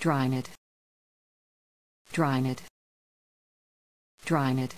Drying it. Drying it. Drying it.